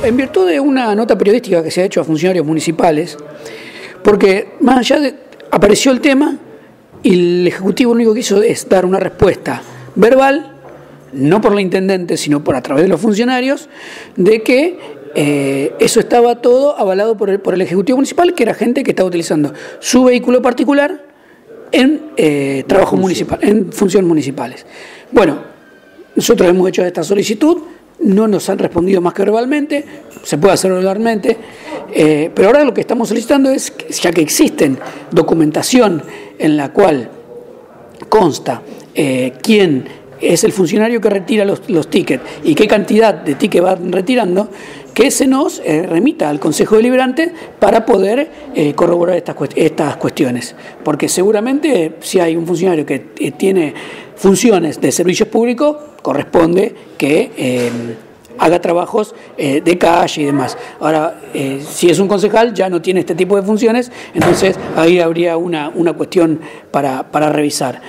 pero en virtud de una nota periodística que se ha hecho a funcionarios municipales, porque más allá de, apareció el tema y el Ejecutivo lo único que hizo es dar una respuesta verbal, no por la intendente, sino por a través de los funcionarios, de que eh, eso estaba todo avalado por el, por el Ejecutivo Municipal, que era gente que estaba utilizando su vehículo particular en eh, trabajo municipal, en funciones municipales. Bueno, nosotros hemos hecho esta solicitud, no nos han respondido más que verbalmente, se puede hacer verbalmente, eh, pero ahora lo que estamos solicitando es, ya que existen documentación en la cual consta eh, quién es el funcionario que retira los, tickets y qué cantidad de tickets van retirando, que se nos eh, remita al Consejo Deliberante para poder corroborar estas, estas cuestiones. Porque seguramente si hay un funcionario que tiene funciones de servicios públicos, corresponde que eh, haga trabajos eh, de calle y demás. Ahora, eh, si es un concejal, ya no tiene este tipo de funciones, entonces ahí habría una, una cuestión para, para revisar.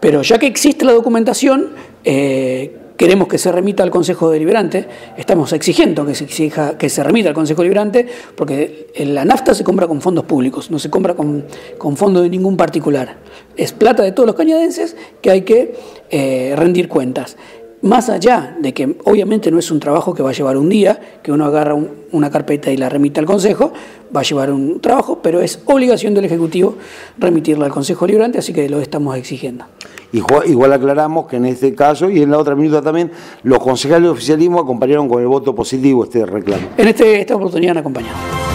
Pero ya que existe la documentación, eh, queremos que se remita al Consejo Deliberante, estamos exigiendo que se, remita al Consejo Deliberante, porque la nafta se compra con fondos públicos, no se compra con, con fondos de ningún particular. Es plata de todos los cañadenses que hay que eh, rendir cuentas. Más allá de que obviamente no es un trabajo que va a llevar un día, que uno agarra un, una carpeta y la remite al Consejo, va a llevar un trabajo, pero es obligación del Ejecutivo remitirla al Consejo Deliberante, así que lo estamos exigiendo. Igual aclaramos que en este caso y en la otra minuta también, los concejales de oficialismo acompañaron con el voto positivo este reclamo. En este, esta oportunidad han acompañado.